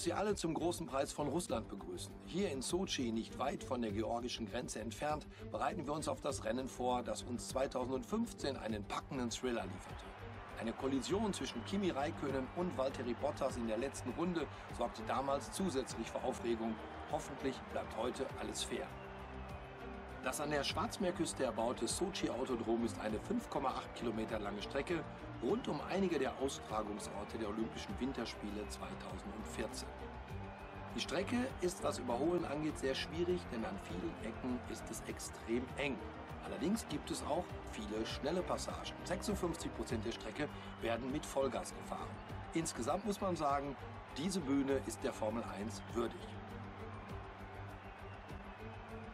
Darf Sie alle zum großen Preis von Russland begrüßen. Hier in Sochi, nicht weit von der georgischen Grenze entfernt, bereiten wir uns auf das Rennen vor, das uns 2015 einen packenden Thriller lieferte. Eine Kollision zwischen Kimi Räikkönen und Valtteri Bottas in der letzten Runde sorgte damals zusätzlich für Aufregung. Hoffentlich bleibt heute alles fair. Das an der Schwarzmeerküste erbaute Sochi-Autodrom ist eine 5,8 Kilometer lange Strecke rund um einige der Austragungsorte der Olympischen Winterspiele 2014. Die Strecke ist, was Überholen angeht, sehr schwierig, denn an vielen Ecken ist es extrem eng. Allerdings gibt es auch viele schnelle Passagen. 56 Prozent der Strecke werden mit Vollgas gefahren. Insgesamt muss man sagen, diese Bühne ist der Formel 1 würdig.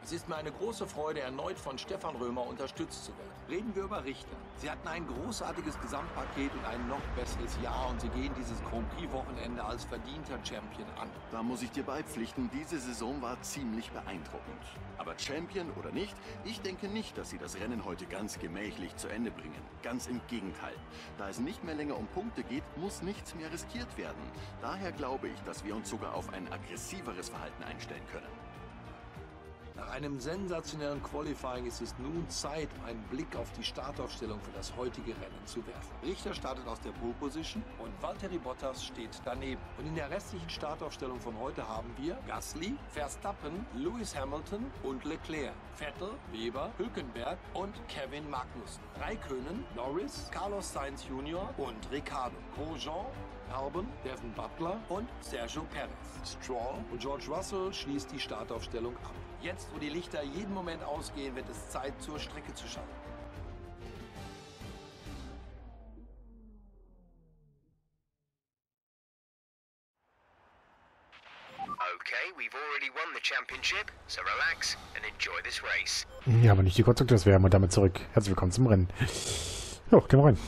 Es ist mir eine große Freude, erneut von Stefan Römer unterstützt zu werden. Reden wir über Richter. Sie hatten ein großartiges Gesamtpaket und ein noch besseres Jahr und sie gehen dieses Grand Prix-Wochenende als verdienter Champion an. Da muss ich dir beipflichten, diese Saison war ziemlich beeindruckend. Aber Champion oder nicht, ich denke nicht, dass sie das Rennen heute ganz gemächlich zu Ende bringen. Ganz im Gegenteil. Da es nicht mehr länger um Punkte geht, muss nichts mehr riskiert werden. Daher glaube ich, dass wir uns sogar auf ein aggressiveres Verhalten einstellen können. Nach einem sensationellen Qualifying ist es nun Zeit, einen Blick auf die Startaufstellung für das heutige Rennen zu werfen. Richter startet aus der Pole Position und Valtteri Bottas steht daneben. Und in der restlichen Startaufstellung von heute haben wir Gasly, Verstappen, Lewis Hamilton und Leclerc, Vettel, Weber, Hülkenberg und Kevin Magnussen. Raikönen, Norris, Carlos Sainz Jr. und Ricardo. Grosjean, Albon, Devin Butler und Sergio Perez. Stroll und George Russell schließt die Startaufstellung ab. Jetzt, wo die Lichter jeden Moment ausgehen, wird es Zeit, zur Strecke zu schauen. Okay, we've already won the championship, so relax and enjoy this race. Ja, aber nicht die Konstrukteurswerben und damit zurück. Herzlich willkommen zum Rennen. Jo, gehen wir rein.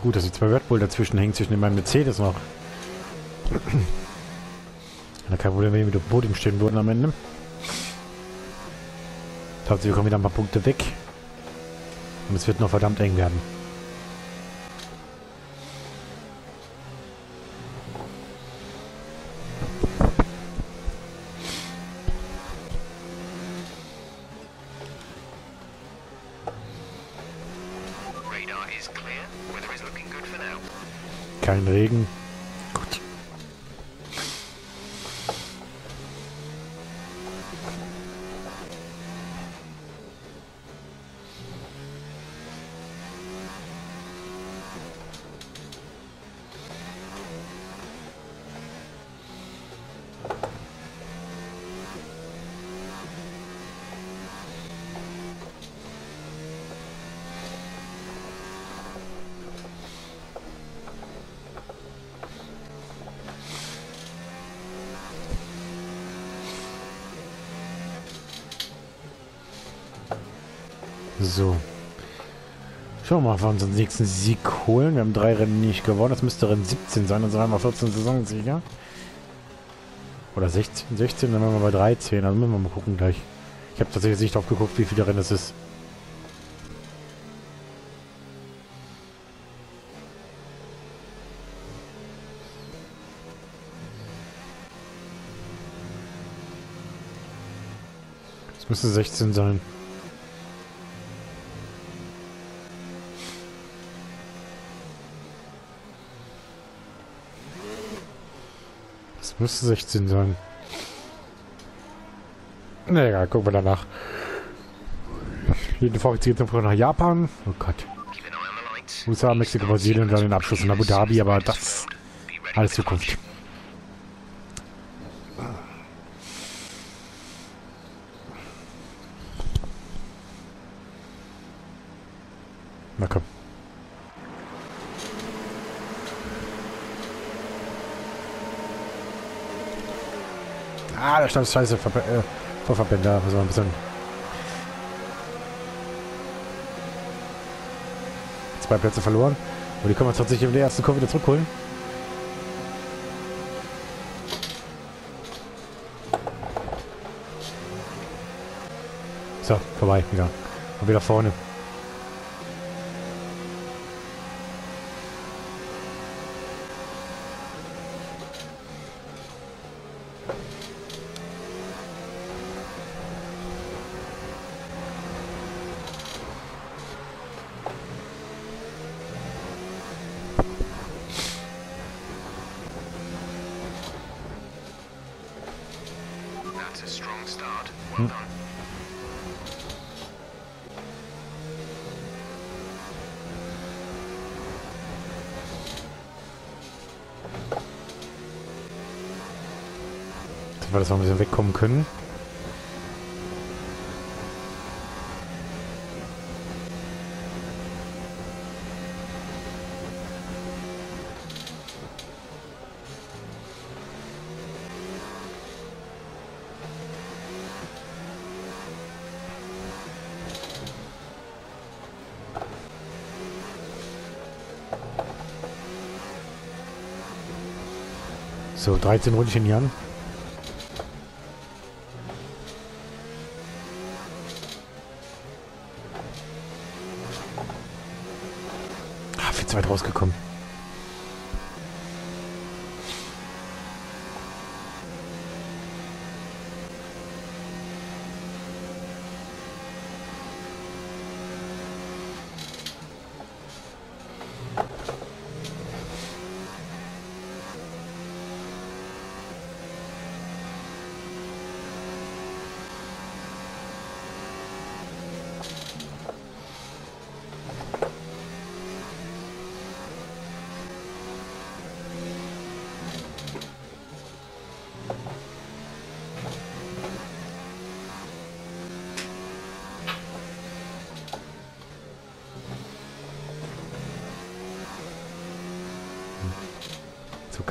Gut, dass die zwei Red Bull dazwischen hängen, zwischen dem meinem Mercedes noch. Ja, kein Problem, wenn wir mit dem Podium stehen würden am Ende. Ich glaube, wir kommen wieder ein paar Punkte weg. Und es wird noch verdammt eng werden. So. Schauen wir mal, ob wir unseren nächsten Sieg holen. Wir haben drei Rennen nicht gewonnen. Das müsste Rennen 17 sein. Dann sind wir 14 Saisonsieger. Oder 16, 16, dann wären wir bei 13. Also müssen wir mal gucken gleich. Ich habe tatsächlich nicht drauf geguckt, wie viele Rennen es ist. Es müsste 16 sein. Müsste 16 sein. Na egal, gucken wir danach. Jedenfalls geht es noch nach Japan. Oh Gott. USA, Mexiko, Brasilien und dann den Abschluss in Abu Dhabi, aber das alles Zukunft. Na komm. Ah, da stand scheiße Ver äh, Vorverbänder. Also ein bisschen. Zwei Plätze verloren. Und die können wir tatsächlich in der ersten Kurve wieder zurückholen. So, vorbei wieder. Und wieder vorne. Strong start. Well done. Dass wir das mal ein bisschen wegkommen können. So, 13 Rundchen Jan. Ah, viel zu weit rausgekommen.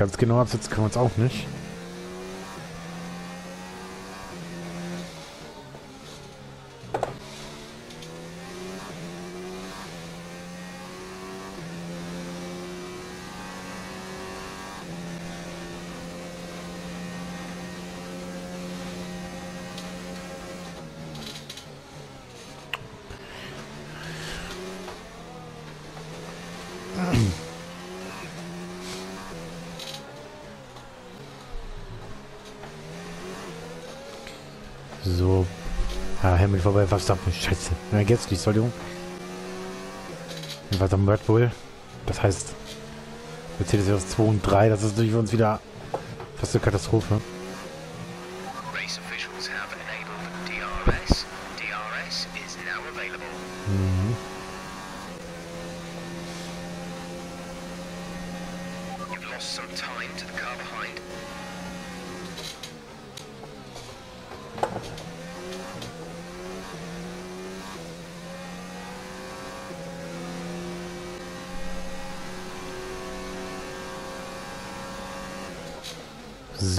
Ganz genau absetzen können wir uns auch nicht. So. Hamilton vorbei, Verstappen. Scheiße. Na, jetzt Entschuldigung. Was am Red Bull. Das heißt, Mercedes ist 2 und 3. Das ist natürlich für uns wieder fast eine Katastrophe.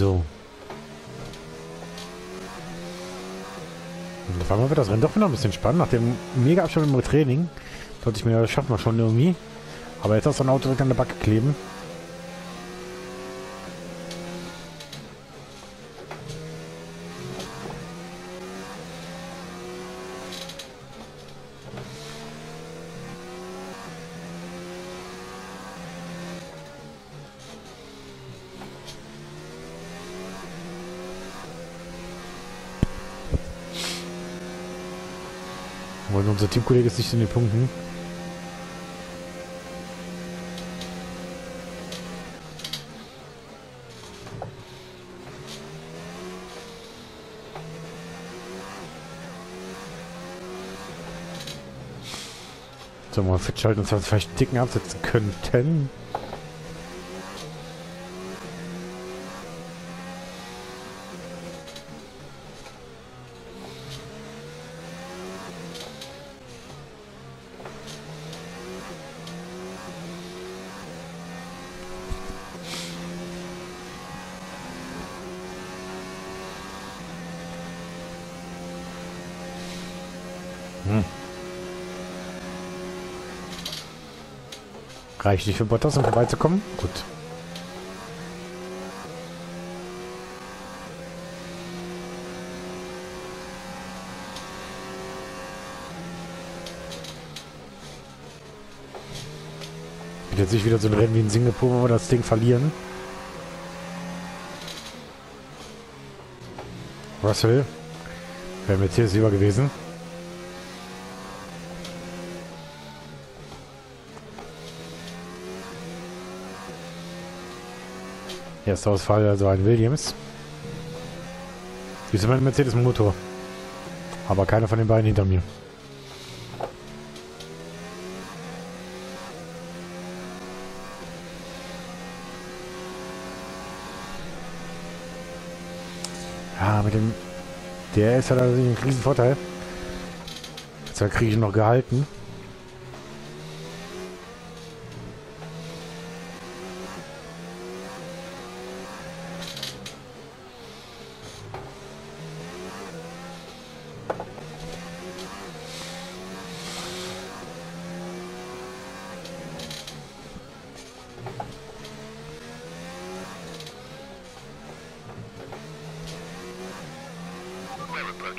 So. Und auf einmal wird das Rennen doch wieder ein bisschen spannend. Nach dem mega Abstand im Training dachte ich mir, das schaffen wir schon irgendwie. Aber jetzt hast du ein Auto direkt an der Backe kleben. Und unser Teamkollege ist nicht in den Punkten. So, mal fit schalten, dass wir uns vielleicht Dicken absetzen könnten. Nicht für Bottas, um vorbeizukommen? Gut. Wird jetzt nicht wieder so ein Rennen wie in Singapur, wo wir das Ding verlieren. Russell. Wäre Mercedes lieber gewesen. Erster Ausfall, also ein Williams. Wie ist mein Mercedes-Motor? Aber keiner von den beiden hinter mir. Ja, mit dem DRS hat er natürlich einen riesen Vorteil. Jetzt kriege ich noch gehalten.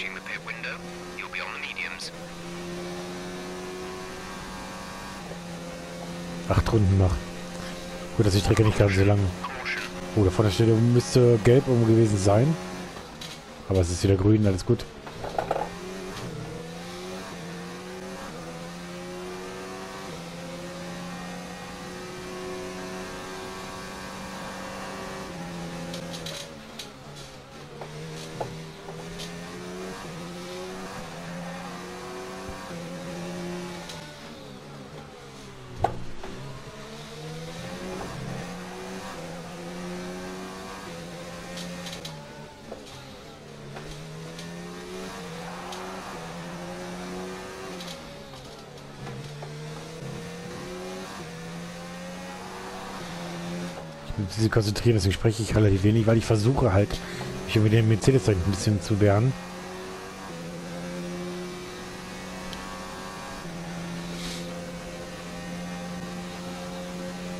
Approaching the pit window. You'll be on the mediums. Acht Runden noch. Gut, dass die Strecke nicht ganz so lang. Caution. Oh, da vorne steht, müsste gelb irgendwo gewesen sein. Aber es ist wieder grün, alles gut. Mich konzentrieren, deswegen spreche ich relativ wenig, weil ich versuche halt, mich irgendwie dem Mercedes ein bisschen zu wehren.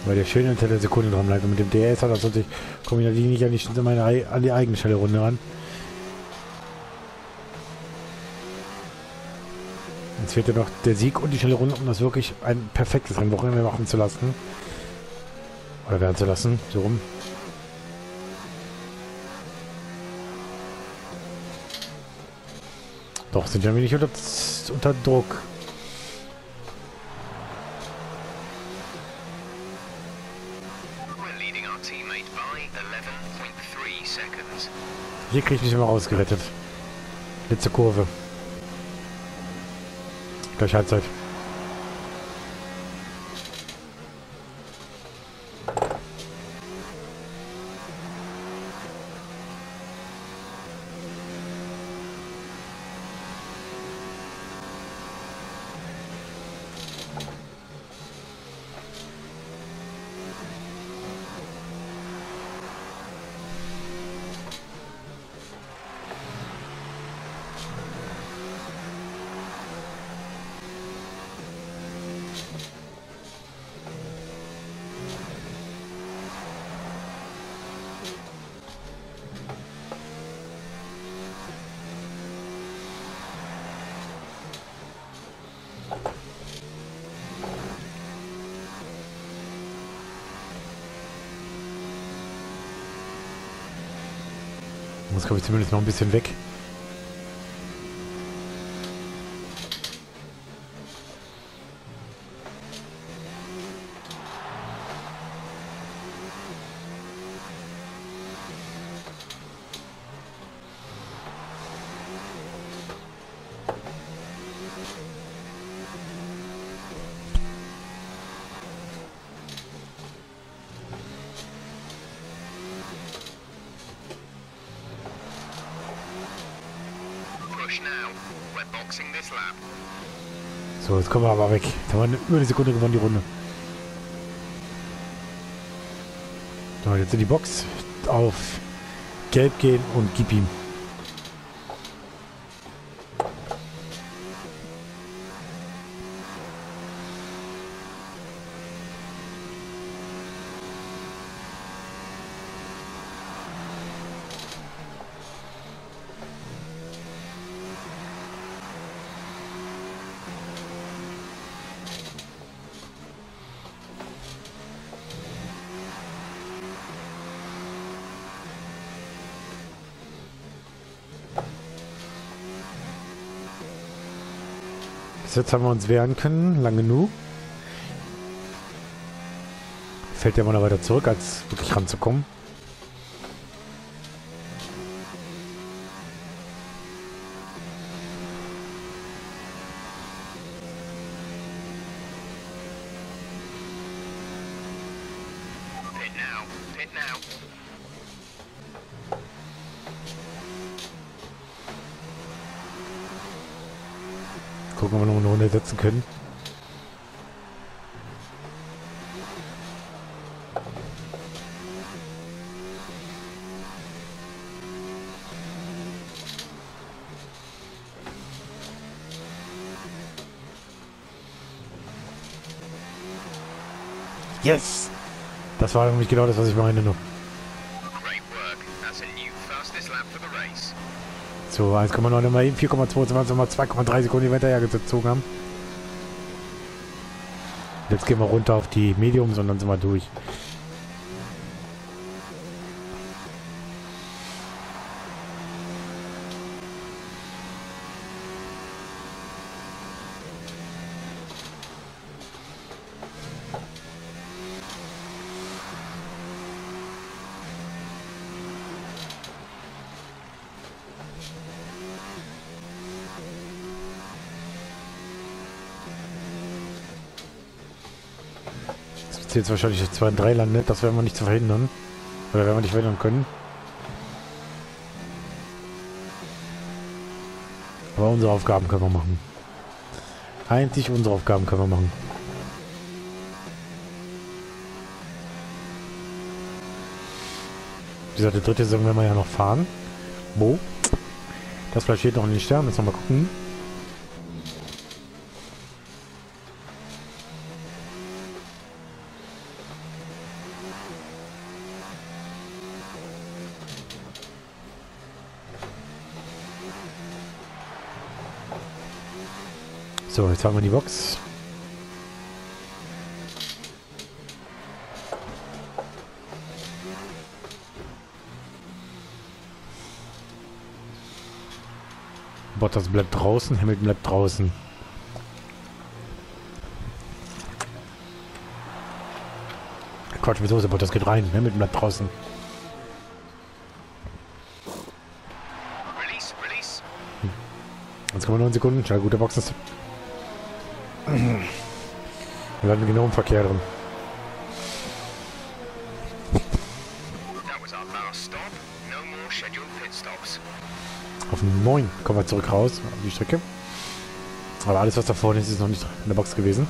Weil der schön hinter der Sekunde dran bleibt. Und mit dem DS hat er natürlich, komme ich natürlich nicht an die, meine, ei- an die eigene schnelle Runde ran. Jetzt fehlt ja noch der Sieg und die schnelle Runde, um das wirklich ein perfektes Rennwochenende machen zu lassen. Oder werden zu lassen, so rum. Doch, sind ja ein wenig unter, unter Druck. We're leading our teammate by 11.3 seconds. Hier kriege ich nicht mehr rausgerettet. Letzte Kurve. Gleich Halbzeit. Jetzt komme ich zumindest noch ein bisschen weg. So, jetzt kommen wir aber weg. Jetzt haben wir eine- über eine Sekunde gewonnen, die Runde. So, jetzt in die Box. Auf Gelb gehen und gib ihm. Jetzt haben wir uns wehren können, lang genug. Fällt der mal weiter zurück, als wirklich ranzukommen. Pit now. Pit now. Gucken, ob wir noch eine Runde setzen können. Yes! Das war nämlich genau das, was ich meine race. So, 1,9 mal eben, 4,22 mal 2,3 Sekunden, die wir hinterher gezogen haben. Jetzt gehen wir runter auf die Mediums und dann sind wir durch. Wird jetzt wahrscheinlich 2 und 3 landet, das werden wir nicht zu verhindern. Oder werden wir nicht verhindern können. Aber unsere Aufgaben können wir machen. Einzig unsere Aufgaben können wir machen. Wie gesagt, die dritte Saison werden wir ja noch fahren. Wo? Das vielleicht steht noch in den Sternen. Jetzt noch mal gucken. So, jetzt haben wir die Box. Bottas bleibt draußen, Hamilton bleibt draußen. Quatsch, wieso ist der Bottas geht rein? Hamilton bleibt draußen. Release, release. 1,9 Sekunden, schau, gute Boxen. Wir landen genau im Verkehr drin. Auf 9 kommen wir zurück raus auf die Strecke. Aber alles, was da vorne ist, ist noch nicht in der Box gewesen.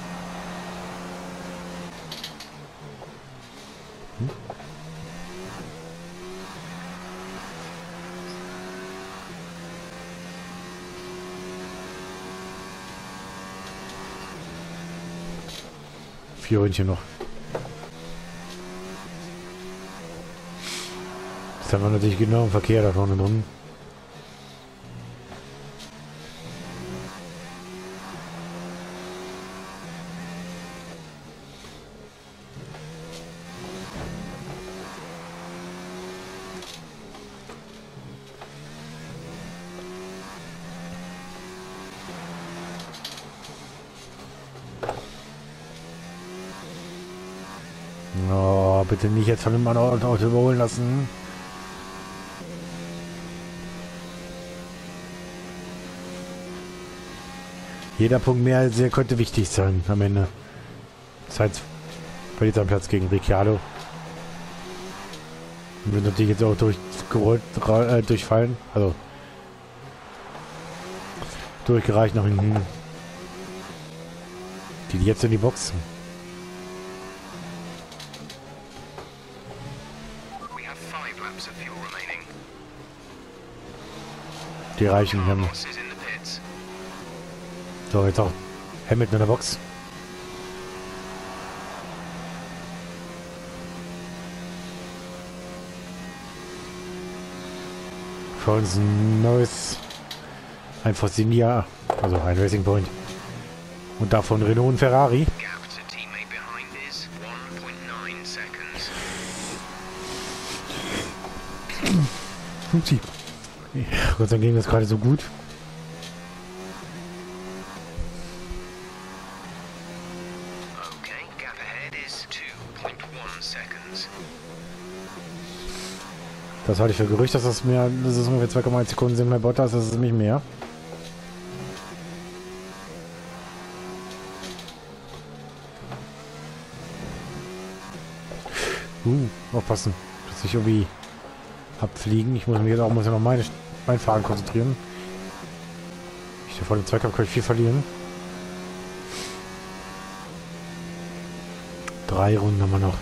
Vier Röntchen noch. Jetzt haben wir natürlich genau im Verkehr da vorne drin. Oh, bitte nicht jetzt von dem anderen Auto überholen lassen. Jeder Punkt mehr als er könnte wichtig sein am Ende. Sainz verliert seinen Platz gegen Ricciardo. Wird natürlich jetzt auch durchgerollt, äh, durchfallen. Also durchgereicht nach hinten. Die jetzt in die Box. Die reichen. Pits. So, jetzt auch Hamilton in der Box. Für uns ein neues, ein Fossilia, also ein Racing Point. Und davon Renault und Ferrari. Gap Gott sei Dank ging das gerade so gut. Das halte ich für Gerücht, dass das mehr, das ist ungefähr 2,1 Sekunden sind bei Bottas, das ist nicht mehr. Uh, aufpassen, dass ich irgendwie abfliegen. Ich muss mir jetzt auch muss ja noch meine mein Fahren konzentrieren. Ich vor dem Zweikampf kann ich viel verlieren. Drei Runden haben wir noch.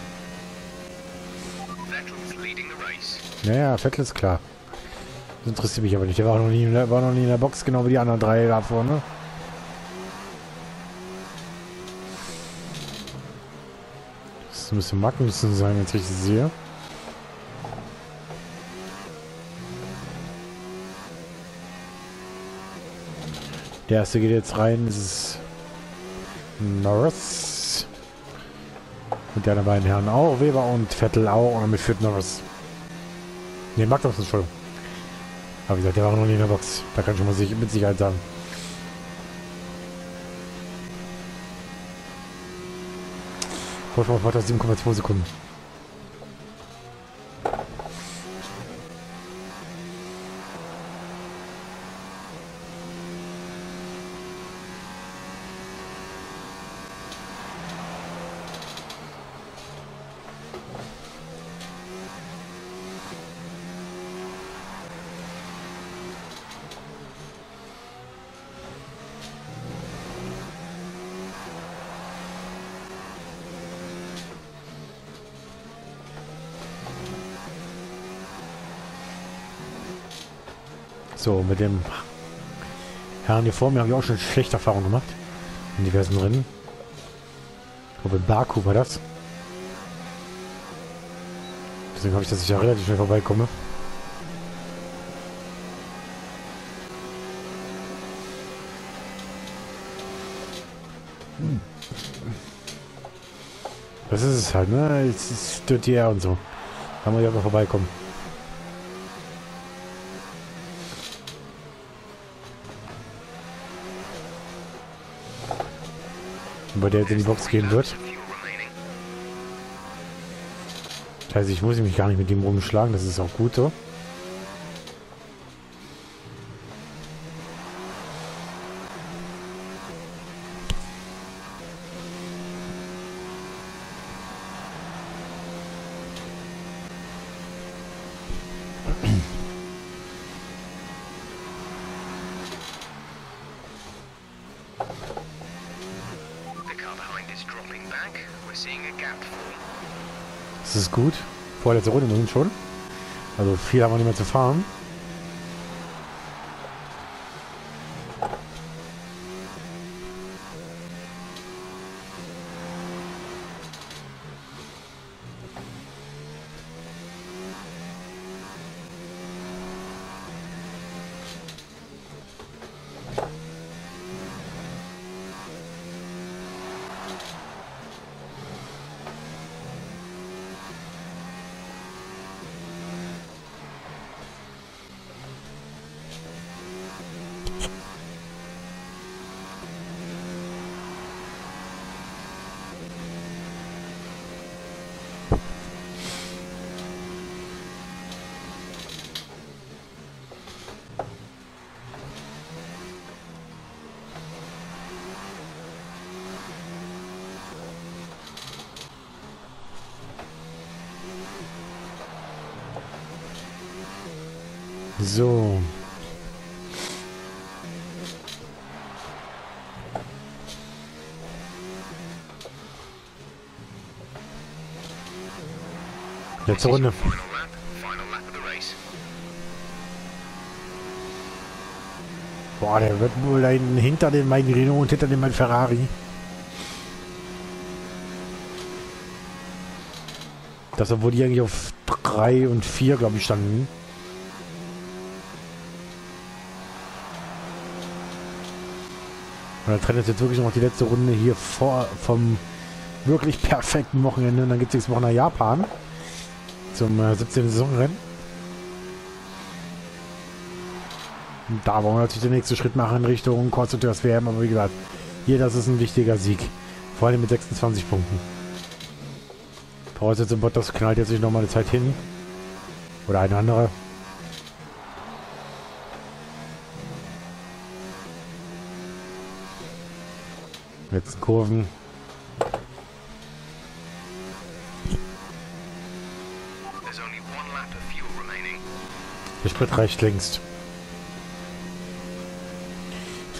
Naja, Vettel ist klar. Das interessiert mich aber nicht. Der war noch nie, war noch nie in der Box, genau wie die anderen drei da vorne. Das müsste Magnussen sein, wenn ich sehe. Der erste geht jetzt rein. Das ist Norris. Und die anderen beiden Herren auch. Weber und Vettel auch. Und damit führt Norris. Ne, Magnussen, Entschuldigung. Aber wie gesagt, der war noch nie in der Box. Da kann ich schon mal sich, mit Sicherheit sagen. Vorsprung auf 7,2 Sekunden. So, mit dem Herrn hier vor mir habe ich auch schon schlechte Erfahrungen gemacht. In diversen Rennen. Ich glaube, in Baku war das. Deswegen habe ich, dass ich ja relativ schnell vorbeikomme. Das ist es halt, ne? Es stört hier und so. Da muss ich aber vorbeikommen. Bei der jetzt in die Box gehen wird. Das heißt, ich muss mich gar nicht mit dem rumschlagen, das ist auch gut so. Das ist gut. Vorletzte Runde nun schon. Also viel haben wir nicht mehr zu fahren. So. Letzte Runde. Boah, der wird wohl hinter den mein Renault und hinter dem mein Ferrari. Das, obwohl die eigentlich auf 3 und 4, glaube ich, standen. Und dann trennt jetzt wirklich noch die letzte Runde hier vor vom wirklich perfekten Wochenende. Und dann gibt es nächste Woche nach Japan zum äh, 17. Saisonrennen. Und da wollen wir natürlich den nächsten Schritt machen in Richtung Konstrukteurs WM. Aber wie gesagt, hier, das ist ein wichtiger Sieg. Vor allem mit 26 Punkten. Voraussetzung, Bottas knallt jetzt nicht nochmal eine Zeit hin. Oder eine andere. Jetzt Kurven. Der Sprit reicht längst.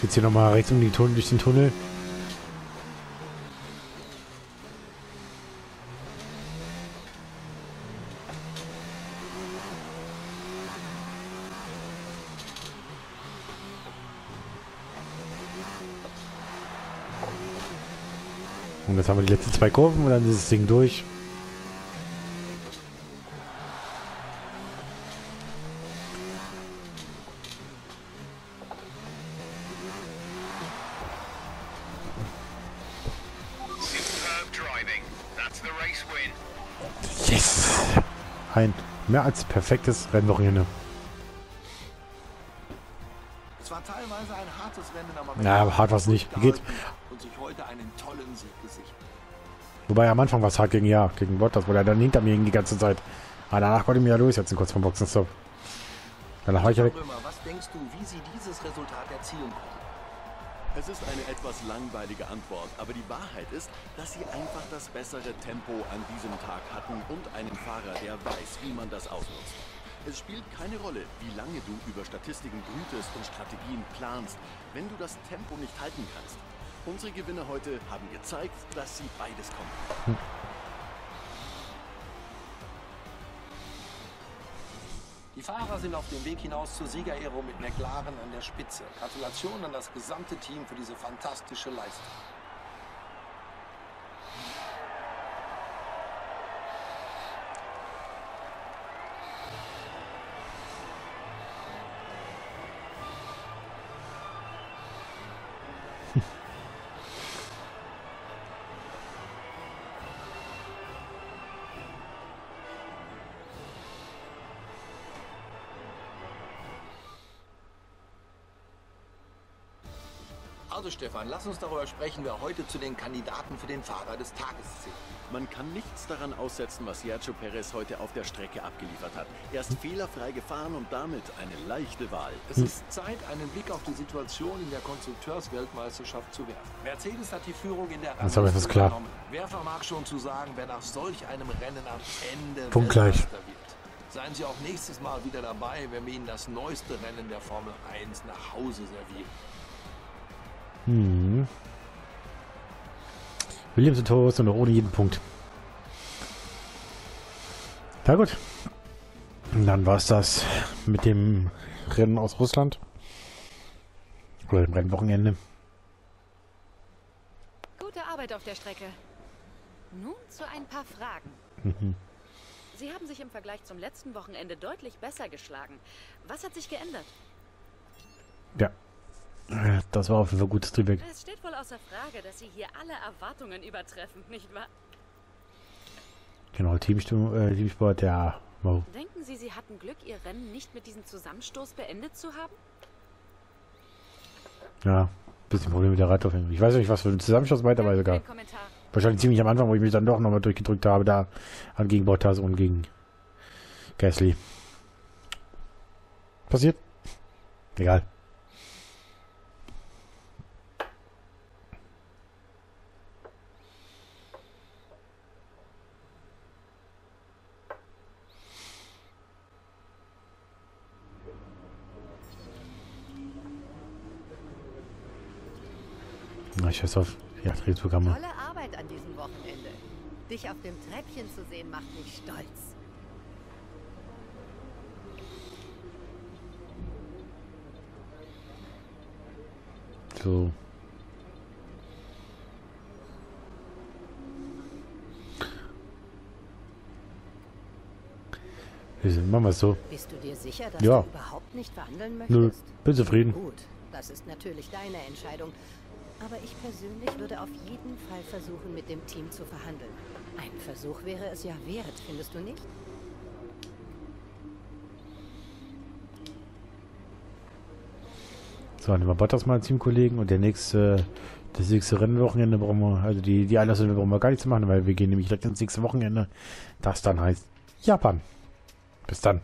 Jetzt hier nochmal rechts um die Tunnel, durch den Tunnel. Jetzt haben wir die letzten zwei Kurven und dann ist das Ding durch. Yes! Ein mehr als perfektes Rennwochenende. Es war teilweise ein hartes Rennen, aber Ja, hart war's nicht. Wie geht's? Wobei am Anfang war es hart gegen ja, gegen Bottas, weil er dann hinter mir hing die ganze Zeit. Aber danach konnte ich mir ja durchsetzen, kurz vom Boxenstopp. Danach war ich ja weg. Römer, was denkst du, wie sie dieses Resultat erzielen konnten? Es ist eine etwas langweilige Antwort, aber die Wahrheit ist, dass sie einfach das bessere Tempo an diesem Tag hatten und einen Fahrer, der weiß, wie man das ausnutzt. Es spielt keine Rolle, wie lange du über Statistiken brütest und Strategien planst, wenn du das Tempo nicht halten kannst. Unsere Gewinner heute haben gezeigt, dass sie beides konnten. Die Fahrer sind auf dem Weg hinaus zur Siegerehrung mit McLaren an der Spitze. Gratulation an das gesamte Team für diese fantastische Leistung. Also Stefan, lass uns darüber sprechen, wer heute zu den Kandidaten für den Fahrer des Tages zählt. Man kann nichts daran aussetzen, was Sergio Perez heute auf der Strecke abgeliefert hat. Er ist fehlerfrei gefahren und damit eine leichte Wahl. Es ist Zeit, einen Blick auf die Situation in der Konstrukteursweltmeisterschaft zu werfen. Mercedes hat die Führung in der Das ist aber etwas Rangliste klar. übernommen. Wer vermag schon zu sagen, wer nach solch einem Rennen am Ende Punktgleich. Weltmeister wird? Seien Sie auch nächstes Mal wieder dabei, wenn wir Ihnen das neueste Rennen der Formel 1 nach Hause servieren. Hm. Williams und Torres und noch ohne jeden Punkt. Na gut. Und dann war es das mit dem Rennen aus Russland. Oder dem Rennwochenende. Gute Arbeit auf der Strecke. Nun zu ein paar Fragen. Mhm. Sie haben sich im Vergleich zum letzten Wochenende deutlich besser geschlagen. Was hat sich geändert? Ja. Das war auf jeden Fall gutes Triebwerk. Es steht wohl außer Frage, dass Sie hier alle Erwartungen übertreffen, nicht wahr? Genau, Teamstimmung, äh, Teamsport, ja. Wow. Denken Sie, Sie hatten Glück, Ihr Rennen nicht mit diesem Zusammenstoß beendet zu haben? Ja, bisschen Problem mit der Reitaufhängung. Ich weiß nicht, was für ein Zusammenschluss weiter, den Kommentar. Wahrscheinlich ziemlich am Anfang, wo ich mich dann doch nochmal durchgedrückt habe, da an gegen Bottas und gegen Gasly. Passiert? Egal. Ich scheiß auf. Ja, Drehprogramme. Tolle Arbeit an diesem Wochenende. Dich auf dem Treppchen zu sehen, macht mich stolz. So. Machen wir es so. Bist du dir sicher, dass Ja. du überhaupt nicht verhandeln Nö, möchtest? bin zufrieden. Gut, das ist natürlich deine Entscheidung. Aber ich persönlich würde auf jeden Fall versuchen, mit dem Team zu verhandeln. Ein Versuch wäre es ja wert, findest du nicht? So, nehmen wir Bottas mal als Teamkollegen und der nächste, das nächste Rennwochenende brauchen wir, also die, die Einlassung brauchen wir gar nicht zu machen, weil wir gehen nämlich direkt ins nächste Wochenende, das dann heißt Japan. Bis dann.